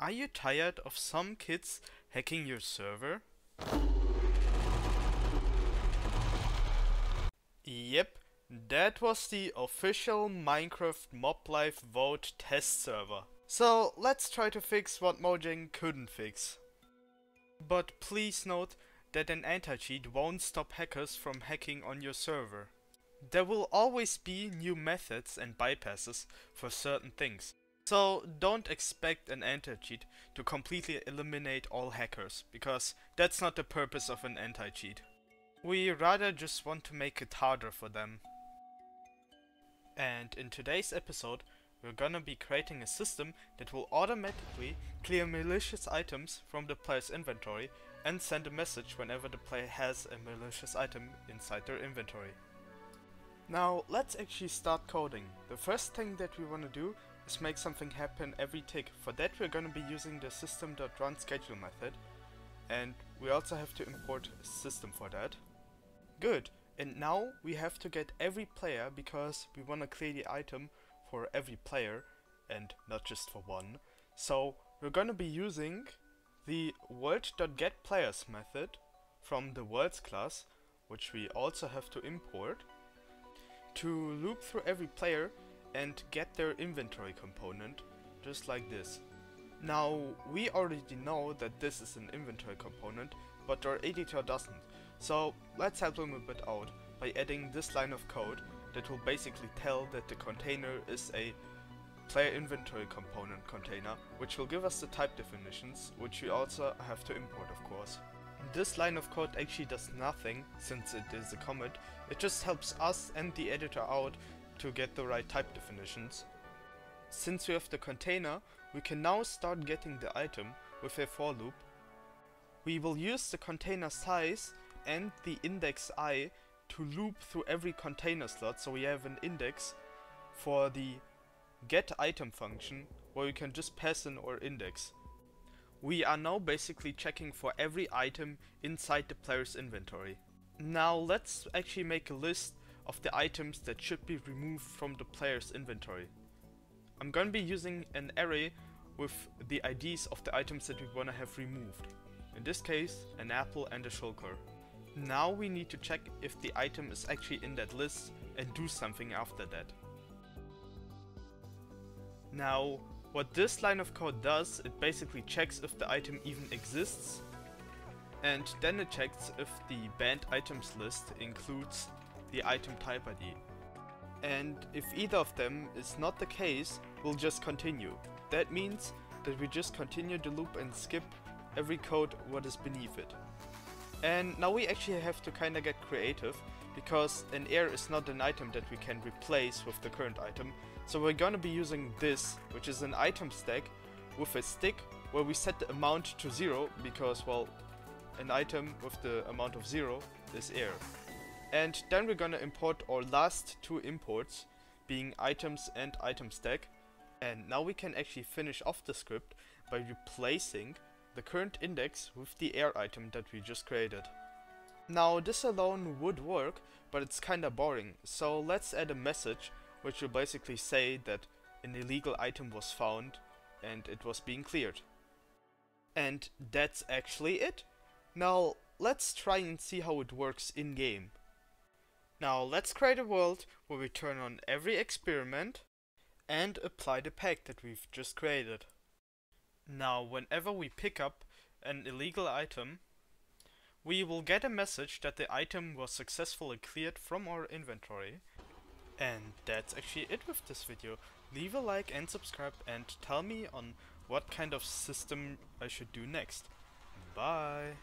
Are you tired of some kids hacking your server? Yep, that was the official Minecraft Mob Life Vote test server. So let's try to fix what Mojang couldn't fix. But please note that an anti-cheat won't stop hackers from hacking on your server. There will always be new methods and bypasses for certain things. So don't expect an anti-cheat to completely eliminate all hackers, because that's not the purpose of an anti-cheat. We rather just want to make it harder for them. And in today's episode, we're gonna be creating a system that will automatically clear malicious items from the player's inventory and send a message whenever the player has a malicious item inside their inventory. Now let's actually start coding. The first thing that we want to do is make something happen every tick. For that we're going to be using the system.runSchedule method and we also have to import system for that. Good, and now we have to get every player because we want to clear the item for every player and not just for one. So we're going to be using the world.getPlayers method from the worlds class, which we also have to import, to loop through every player and get their inventory component, just like this. Now, we already know that this is an inventory component, but our editor doesn't. So let's help them a bit out by adding this line of code that will basically tell that the container is a player inventory component container, which will give us the type definitions, which we also have to import of course. This line of code actually does nothing, since it is a comment, it just helps us and the editor out to get the right type definitions. Since we have the container, we can now start getting the item with a for loop. We will use the container size and the index i to loop through every container slot so we have an index for the get item function where we can just pass in our index. We are now basically checking for every item inside the player's inventory. Now let's actually make a list of the items that should be removed from the player's inventory. I'm gonna be using an array with the IDs of the items that we wanna have removed. In this case, an apple and a shulker. Now we need to check if the item is actually in that list and do something after that. Now, what this line of code does, it basically checks if the item even exists and then it checks if the banned items list includes the item type ID. And if either of them is not the case, we'll just continue. That means that we just continue the loop and skip every code what is beneath it. And now we actually have to kinda get creative, because an air is not an item that we can replace with the current item. So we're gonna be using this, which is an item stack with a stick where we set the amount to zero, because well, an item with the amount of zero is air. And then we're gonna import our last two imports, being items and item stack. And now we can actually finish off the script by replacing the current index with the air item that we just created. Now this alone would work, but it's kinda boring, so let's add a message which will basically say that an illegal item was found and it was being cleared. And that's actually it. Now let's try and see how it works in game. Now let's create a world where we turn on every experiment and apply the pack that we've just created. Now, whenever we pick up an illegal item, we will get a message that the item was successfully cleared from our inventory. And that's actually it with this video. Leave a like and subscribe and tell me on what kind of system I should do next. Bye!